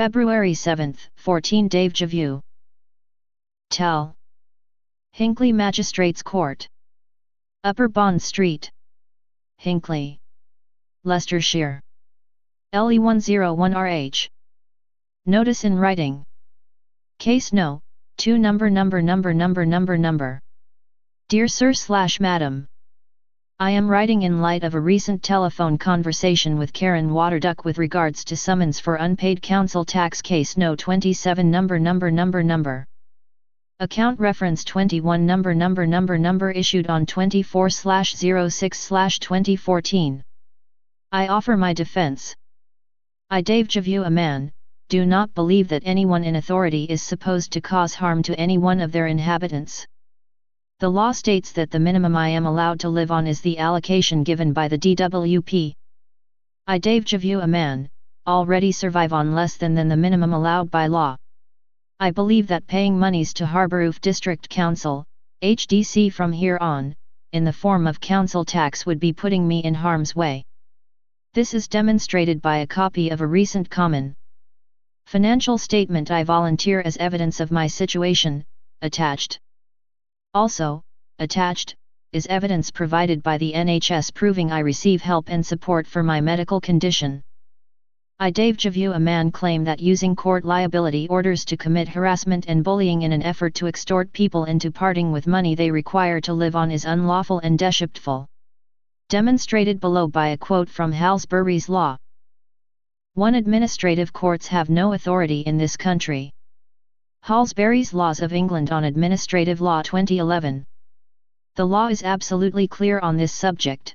February 7, 14 Dave Javu. Tell. Hinckley Magistrates Court. Upper Bond Street. Hinckley. Leicestershire. LE101RH. Notice in writing. Case no, 2 number number number number number number. Dear Sir slash Madam. I am writing in light of a recent telephone conversation with Karen Waterduck with regards to summons for unpaid council tax case no 27 number number number number. Account reference 21 number number number number issued on 24 06 2014. I offer my defense. I Dave Javu a man, do not believe that anyone in authority is supposed to cause harm to any one of their inhabitants. The law states that the minimum I am allowed to live on is the allocation given by the DWP. I Dave Javu a man, already survive on less than than the minimum allowed by law. I believe that paying monies to Harborough District Council, HDC from here on, in the form of council tax would be putting me in harm's way. This is demonstrated by a copy of a recent common financial statement I volunteer as evidence of my situation, attached. Also, attached, is evidence provided by the NHS proving I receive help and support for my medical condition. I Dave Javu a man claim that using court liability orders to commit harassment and bullying in an effort to extort people into parting with money they require to live on is unlawful and deceitful. Demonstrated below by a quote from Halsbury's Law. 1. Administrative courts have no authority in this country. Halsbury's Laws of England on Administrative Law 2011. The law is absolutely clear on this subject.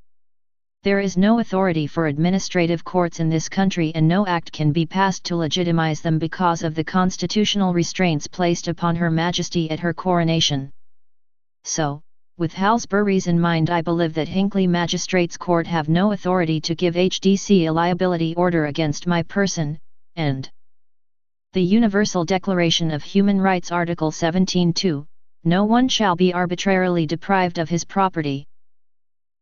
There is no authority for administrative courts in this country and no act can be passed to legitimize them because of the constitutional restraints placed upon Her Majesty at her coronation. So, with Halsbury's in mind I believe that Hinckley Magistrates Court have no authority to give HDC a liability order against my person, and the Universal Declaration of Human Rights Article 17.2, no one shall be arbitrarily deprived of his property.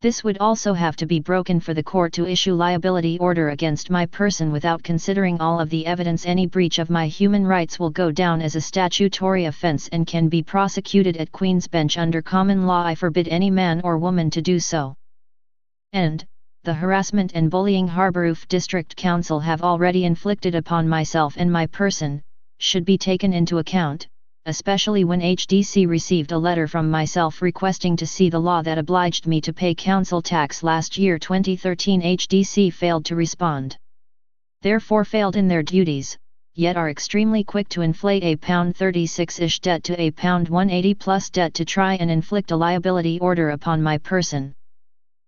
This would also have to be broken for the court to issue liability order against my person without considering all of the evidence any breach of my human rights will go down as a statutory offence and can be prosecuted at Queen's Bench under common law I forbid any man or woman to do so. And, the harassment and bullying Harborough District Council have already inflicted upon myself and my person, should be taken into account, especially when HDC received a letter from myself requesting to see the law that obliged me to pay council tax last year 2013 HDC failed to respond. Therefore failed in their duties, yet are extremely quick to inflate a pound 36-ish debt to a pound 180 plus debt to try and inflict a liability order upon my person.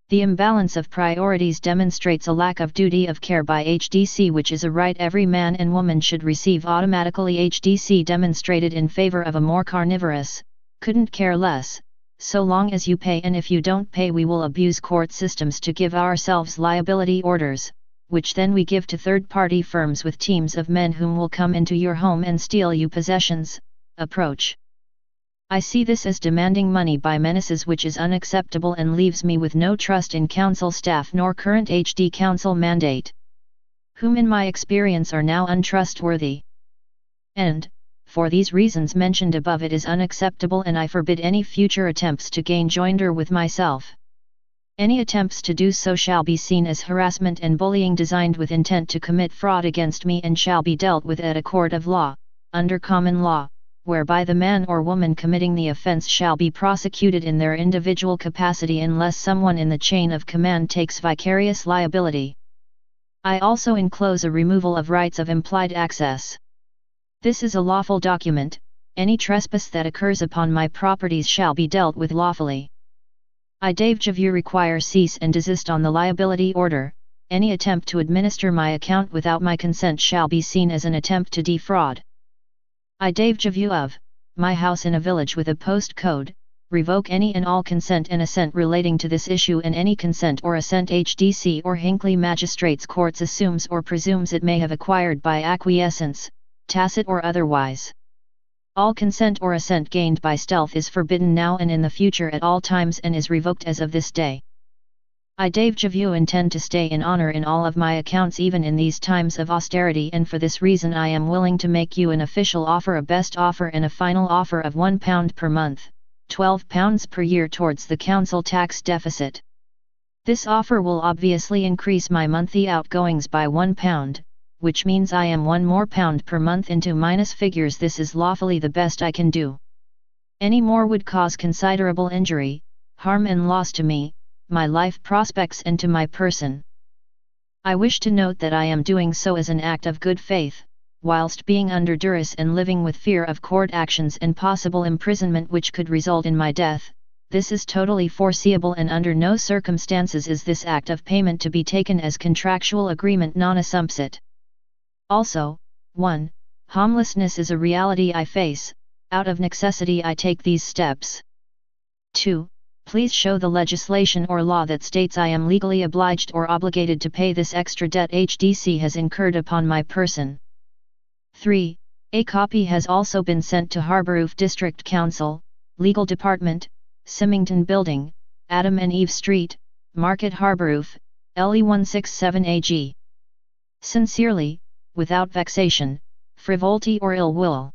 The imbalance of priorities demonstrates a lack of duty of care by HDC which is a right every man and woman should receive automatically HDC demonstrated in favor of a more carnivorous, couldn't care less, so long as you pay and if you don't pay we will abuse court systems to give ourselves liability orders, which then we give to third-party firms with teams of men whom will come into your home and steal you possessions, approach. I see this as demanding money by menaces which is unacceptable and leaves me with no trust in council staff nor current HD council mandate. Whom in my experience are now untrustworthy. And, for these reasons mentioned above it is unacceptable and I forbid any future attempts to gain joinder with myself. Any attempts to do so shall be seen as harassment and bullying designed with intent to commit fraud against me and shall be dealt with at a court of law, under common law, whereby the man or woman committing the offence shall be prosecuted in their individual capacity unless someone in the chain of command takes vicarious liability. I also enclose a removal of rights of implied access. This is a lawful document, any trespass that occurs upon my properties shall be dealt with lawfully. I Dave Javu require cease and desist on the liability order, any attempt to administer my account without my consent shall be seen as an attempt to defraud. I Dave Javu of, my house in a village with a post code, revoke any and all consent and assent relating to this issue and any consent or assent HDC or Hinckley Magistrates Courts assumes or presumes it may have acquired by acquiescence, tacit or otherwise. All consent or assent gained by stealth is forbidden now and in the future at all times and is revoked as of this day. I Dave Javu intend to stay in honor in all of my accounts even in these times of austerity and for this reason I am willing to make you an official offer a best offer and a final offer of £1 per month, £12 per year towards the council tax deficit. This offer will obviously increase my monthly outgoings by £1, which means I am one more pound per month into minus figures this is lawfully the best I can do. Any more would cause considerable injury, harm and loss to me, my life prospects and to my person. I wish to note that I am doing so as an act of good faith, whilst being under duress and living with fear of court actions and possible imprisonment which could result in my death, this is totally foreseeable and under no circumstances is this act of payment to be taken as contractual agreement non assumpsit. Also, 1. Homelessness is a reality I face, out of necessity I take these steps. 2 please show the legislation or law that states I am legally obliged or obligated to pay this extra debt HDC has incurred upon my person. 3. A copy has also been sent to Harborough District Council, Legal Department, Symington Building, Adam and Eve Street, Market Harborough, LE167AG. Sincerely, without vexation, frivolity or ill will